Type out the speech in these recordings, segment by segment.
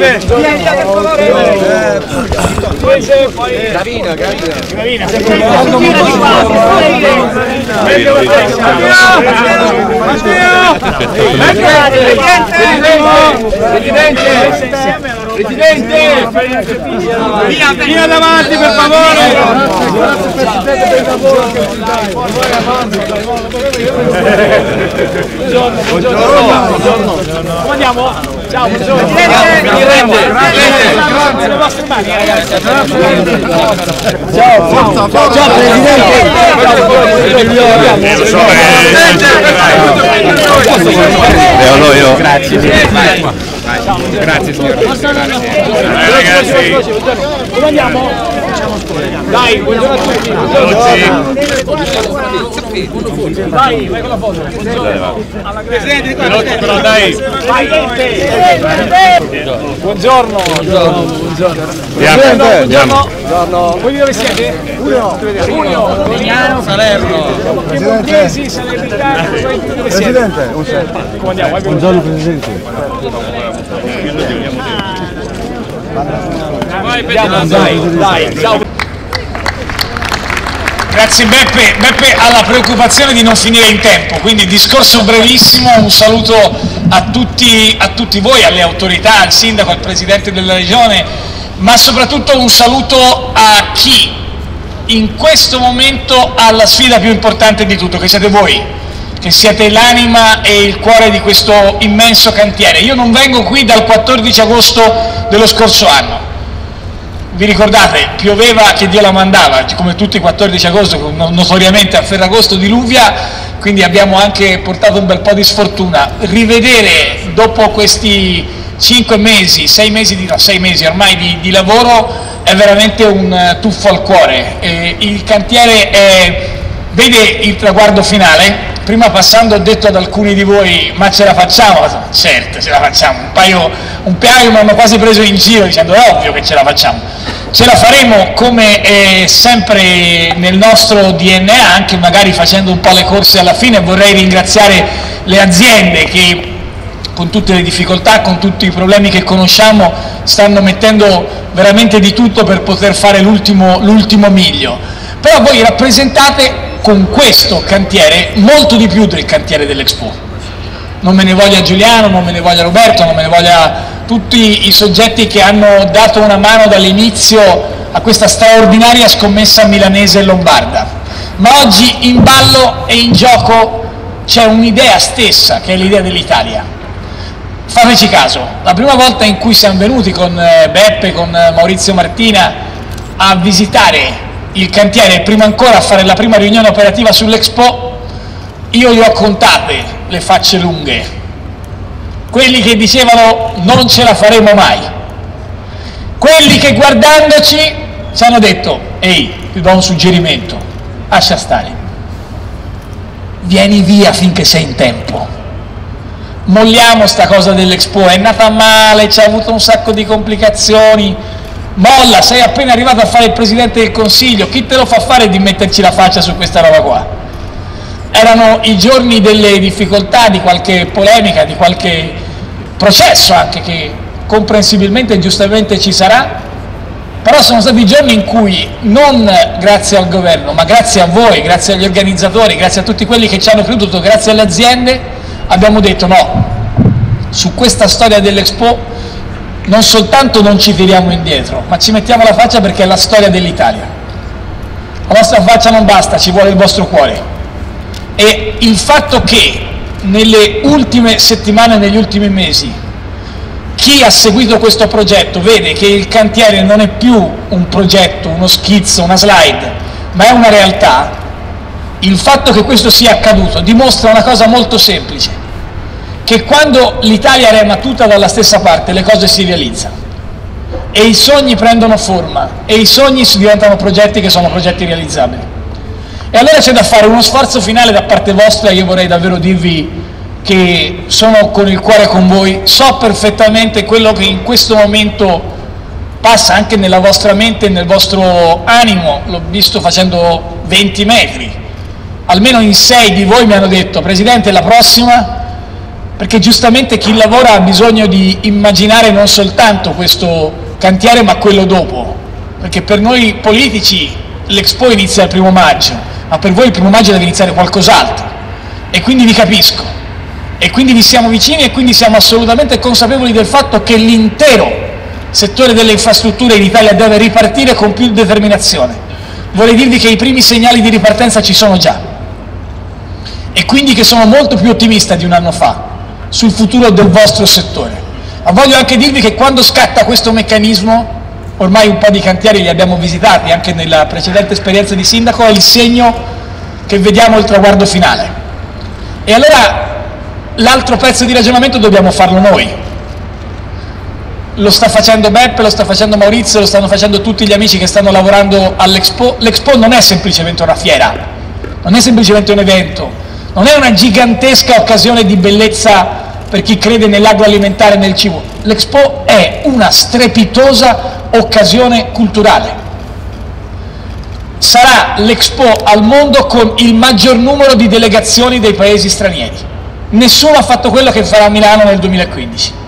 Via per favore. Gravina, gravina. Gravina, sempre di qua. Presidente! Presidente! Via davanti per favore! Come andiamo? Ciao, buongiorno. Presidente! Le vostre mani, ragazzi. Ciao, ciao, ciao, Leolo, io. Grazie. Grazie signore. Ragazzi. Come andiamo? Dai, buongiorno a tutti. Buongiorno. Vai, vai con la foto. Buongiorno. Grande. Però dai. Vai, Buongiorno. Buongiorno. Buongiorno. Andiamo. Andiamo. Buongiorno. Voi di dove siete? Uno. Uno. Mignano. Salerno. Piemontesi, Salernitani. Voi di dove siete? Presidente, un saluto. Come andiamo? Vai, Buongiorno Presidente. Andiamo, dai, dai. Ciao. Grazie Beppe. Beppe ha la preoccupazione di non finire in tempo, quindi discorso brevissimo, un saluto a tutti, a tutti voi, alle autorità, al sindaco, al presidente della regione, ma soprattutto un saluto a chi in questo momento ha la sfida più importante di tutto, che siete voi, che siete l'anima e il cuore di questo immenso cantiere. Io non vengo qui dal 14 agosto dello scorso anno, vi ricordate, pioveva che Dio la mandava, come tutti i 14 agosto, no- notoriamente a Ferragosto diluvia, quindi abbiamo anche portato un bel po' di sfortuna. Rivedere dopo questi 5 mesi, 6 mesi, di, no, 6 mesi ormai di, di lavoro è veramente un eh, tuffo al cuore. Eh, il cantiere è- vede il traguardo finale, prima passando ho detto ad alcuni di voi ma ce la facciamo? Certo, ce la facciamo, un paio, un paio mi hanno quasi preso in giro dicendo è ovvio che ce la facciamo. Ce la faremo come è sempre nel nostro DNA, anche magari facendo un po' le corse alla fine. Vorrei ringraziare le aziende che con tutte le difficoltà, con tutti i problemi che conosciamo, stanno mettendo veramente di tutto per poter fare l'ultimo, miglio. Però voi rappresentate con questo cantiere molto di più del cantiere dell'Expo. Non me ne voglia Giuliano, non me ne voglia Roberto, non me ne voglia tutti i soggetti che hanno dato una mano dall'inizio a questa straordinaria scommessa milanese e lombarda. Ma oggi in ballo e in gioco c'è un'idea stessa, che è l'idea dell'Italia. Fateci caso, la prima volta in cui siamo venuti con eh, Beppe, con eh, Maurizio Martina a visitare il cantiere prima ancora a fare la prima riunione operativa sull'Expo, io le ho contate le facce lunghe, quelli che dicevano non ce la faremo mai, quelli che guardandoci ci hanno detto ehi, ti do un suggerimento, lascia stare, vieni via finché sei in tempo. Molliamo sta cosa dell'Expo, è nata male, ci ha avuto un sacco di complicazioni, molla, sei appena arrivato a fare il Presidente del Consiglio, chi te lo fa fare di metterci la faccia su questa roba qua? Erano i giorni delle difficoltà, di qualche polemica, di qualche processo anche che comprensibilmente e giustamente ci sarà, però sono stati giorni in cui non grazie al governo, ma grazie a voi, grazie agli organizzatori, grazie a tutti quelli che ci hanno creduto, grazie alle aziende, abbiamo detto no, su questa storia dell'Expo non soltanto non ci tiriamo indietro, ma ci mettiamo la faccia perché è la storia dell'Italia. La nostra faccia non basta, ci vuole il vostro cuore. E il fatto che nelle ultime settimane, negli ultimi mesi, chi ha seguito questo progetto vede che il cantiere non è più un progetto, uno schizzo, una slide, ma è una realtà, il fatto che questo sia accaduto dimostra una cosa molto semplice, che quando l'Italia rema tutta dalla stessa parte le cose si realizzano. E i sogni prendono forma e i sogni diventano progetti che sono progetti realizzabili. E allora c'è da fare uno sforzo finale da parte vostra, io vorrei davvero dirvi che sono con il cuore con voi, so perfettamente quello che in questo momento passa anche nella vostra mente e nel vostro animo, l'ho visto facendo 20 metri, almeno in 6 di voi mi hanno detto Presidente la prossima perché giustamente chi lavora ha bisogno di immaginare non soltanto questo cantiere ma quello dopo, perché per noi politici l'Expo inizia il primo maggio, ma per voi il primo maggio deve iniziare qualcos'altro. E quindi vi capisco. E quindi vi siamo vicini e quindi siamo assolutamente consapevoli del fatto che l'intero settore delle infrastrutture in Italia deve ripartire con più determinazione. Vorrei dirvi che i primi segnali di ripartenza ci sono già. E quindi che sono molto più ottimista di un anno fa sul futuro del vostro settore. Ma voglio anche dirvi che quando scatta questo meccanismo, ormai un po' di cantieri li abbiamo visitati anche nella precedente esperienza di sindaco, è il segno che vediamo il traguardo finale. E allora l'altro pezzo di ragionamento dobbiamo farlo noi, lo sta facendo Beppe, lo sta facendo Maurizio, lo stanno facendo tutti gli amici che stanno lavorando all'Expo. L'Expo non è semplicemente una fiera, non è semplicemente un evento, non è una gigantesca occasione di bellezza per chi crede nell'agroalimentare e nel cibo. L'Expo è una strepitosa occasione culturale. Sarà l'Expo al mondo con il maggior numero di delegazioni dei paesi stranieri. Nessuno ha fatto quello che farà a Milano nel 2015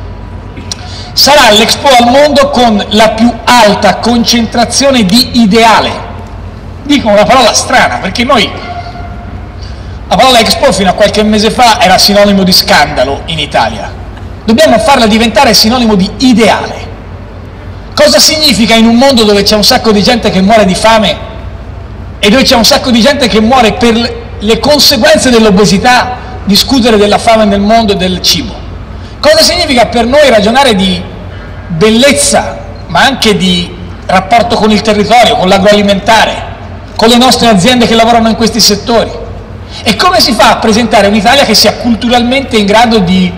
sarà l'Expo al mondo con la più alta concentrazione di ideale. Dico una parola strana, perché noi la parola Expo fino a qualche mese fa era sinonimo di scandalo in Italia. Dobbiamo farla diventare sinonimo di ideale. Cosa significa in un mondo dove c'è un sacco di gente che muore di fame e dove c'è un sacco di gente che muore per le conseguenze dell'obesità discutere della fame nel mondo e del cibo? Cosa significa per noi ragionare di bellezza, ma anche di rapporto con il territorio, con l'agroalimentare, con le nostre aziende che lavorano in questi settori? E come si fa a presentare un'Italia che sia culturalmente in grado di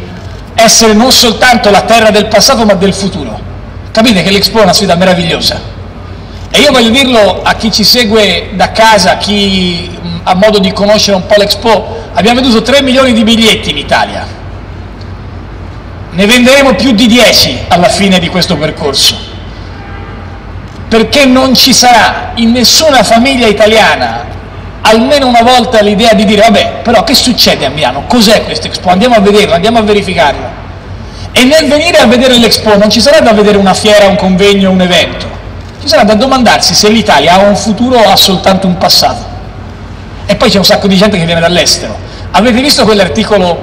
essere non soltanto la terra del passato ma del futuro? Capite che l'Expo è una sfida meravigliosa. E io voglio dirlo a chi ci segue da casa, chi ha modo di conoscere un po' l'Expo, abbiamo venduto 3 milioni di biglietti in Italia, ne venderemo più di 10 alla fine di questo percorso, perché non ci sarà in nessuna famiglia italiana almeno una volta l'idea di dire vabbè, però che succede a Milano? Cos'è questo Expo? Andiamo a vederlo, andiamo a verificarlo. E nel venire a vedere l'Expo non ci sarà da vedere una fiera, un convegno, un evento, ci sarà da domandarsi se l'Italia ha un futuro o ha soltanto un passato. E poi c'è un sacco di gente che viene dall'estero. Avete visto quell'articolo,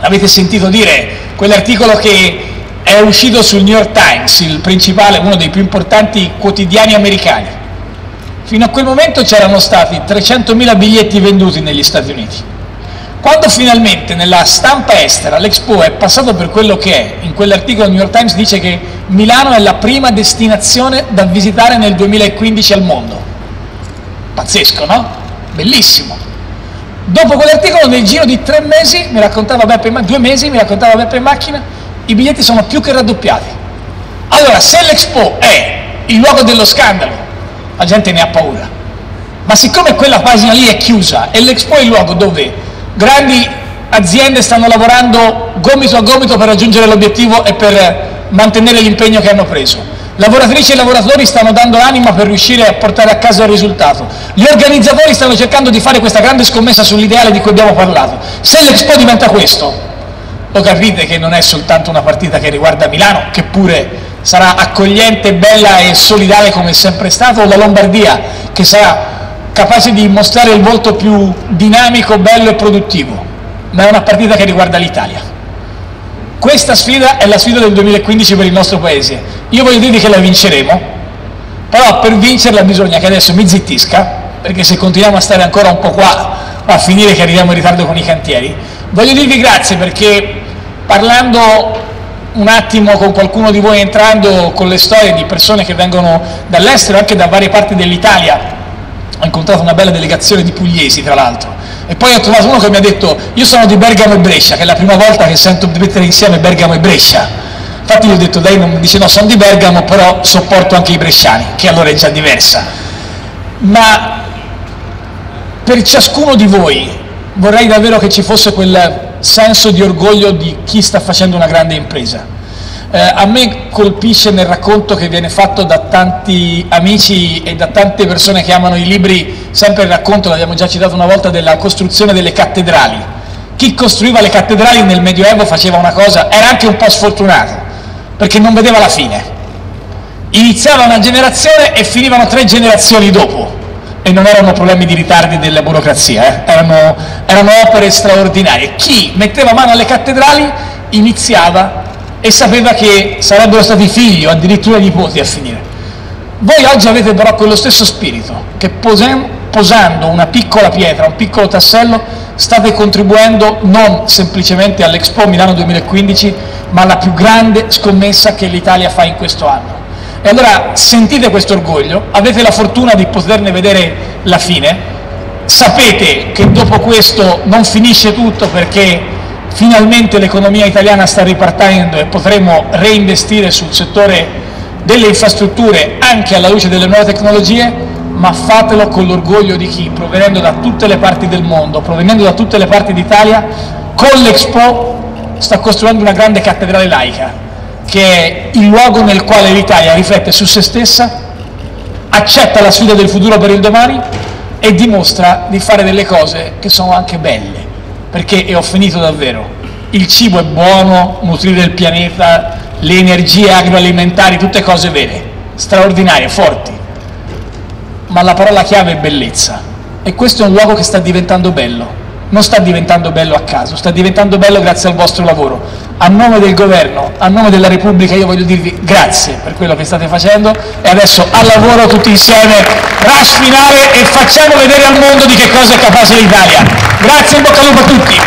avete sentito dire quell'articolo che è uscito sul New York Times, il principale, uno dei più importanti quotidiani americani. Fino a quel momento c'erano stati 300.000 biglietti venduti negli Stati Uniti. Quando finalmente nella stampa estera l'Expo è passato per quello che è, in quell'articolo il New York Times dice che Milano è la prima destinazione da visitare nel 2015 al mondo. Pazzesco, no? Bellissimo. Dopo quell'articolo, nel giro di tre mesi, mi raccontava Beppe in due mesi, mi raccontava Beppe in macchina, i biglietti sono più che raddoppiati. Allora, se l'Expo è il luogo dello scandalo, la gente ne ha paura. Ma siccome quella pagina lì è chiusa e l'Expo è il luogo dove grandi aziende stanno lavorando gomito a gomito per raggiungere l'obiettivo e per mantenere l'impegno che hanno preso, Lavoratrici e lavoratori stanno dando anima per riuscire a portare a casa il risultato. Gli organizzatori stanno cercando di fare questa grande scommessa sull'ideale di cui abbiamo parlato. Se l'Expo diventa questo, lo capite che non è soltanto una partita che riguarda Milano, che pure sarà accogliente, bella e solidale come è sempre stato, o la Lombardia, che sarà capace di mostrare il volto più dinamico, bello e produttivo, ma è una partita che riguarda l'Italia. Questa sfida è la sfida del 2015 per il nostro Paese. Io voglio dirvi che la vinceremo, però per vincerla bisogna che adesso mi zittisca, perché se continuiamo a stare ancora un po' qua a finire che arriviamo in ritardo con i cantieri. Voglio dirvi grazie perché parlando un attimo con qualcuno di voi, entrando con le storie di persone che vengono dall'estero, anche da varie parti dell'Italia, ho incontrato una bella delegazione di pugliesi tra l'altro, e poi ho trovato uno che mi ha detto, io sono di Bergamo e Brescia, che è la prima volta che sento mettere insieme Bergamo e Brescia. Infatti gli ho detto, lei non mi dice no, sono di Bergamo, però sopporto anche i bresciani, che allora è già diversa. Ma per ciascuno di voi vorrei davvero che ci fosse quel senso di orgoglio di chi sta facendo una grande impresa eh, a me colpisce nel racconto che viene fatto da tanti amici e da tante persone che amano i libri, sempre il racconto, l'abbiamo già citato una volta, della costruzione delle cattedrali, chi costruiva le cattedrali nel Medioevo faceva una cosa, era anche un po' sfortunato, perché non vedeva la fine. Iniziava una generazione e finivano tre generazioni dopo. E non erano problemi di ritardi della burocrazia, eh? erano, erano opere straordinarie. Chi metteva mano alle cattedrali iniziava e sapeva che sarebbero stati figli o addirittura nipoti a finire. Voi oggi avete però quello stesso spirito, che posando una piccola pietra, un piccolo tassello, state contribuendo non semplicemente all'Expo Milano 2015, ma alla più grande scommessa che l'Italia fa in questo anno. E allora sentite questo orgoglio, avete la fortuna di poterne vedere la fine, sapete che dopo questo non finisce tutto perché finalmente l'economia italiana sta ripartendo e potremo reinvestire sul settore delle infrastrutture anche alla luce delle nuove tecnologie, ma fatelo con l'orgoglio di chi, provenendo da tutte le parti del mondo, provenendo da tutte le parti d'Italia, con l'Expo sta costruendo una grande cattedrale laica, che è il luogo nel quale l'Italia riflette su se stessa, accetta la sfida del futuro per il domani e dimostra di fare delle cose che sono anche belle, perché, e ho finito davvero, il cibo è buono, nutrire il pianeta, le energie agroalimentari, tutte cose vere, straordinarie, forti, ma la parola chiave è bellezza. E questo è un luogo che sta diventando bello, non sta diventando bello a caso, sta diventando bello grazie al vostro lavoro. A nome del governo, a nome della Repubblica io voglio dirvi grazie per quello che state facendo e adesso al lavoro tutti insieme, rush finale e facciamo vedere al mondo di che cosa è capace l'Italia. Grazie e bocca al lupo a tutti.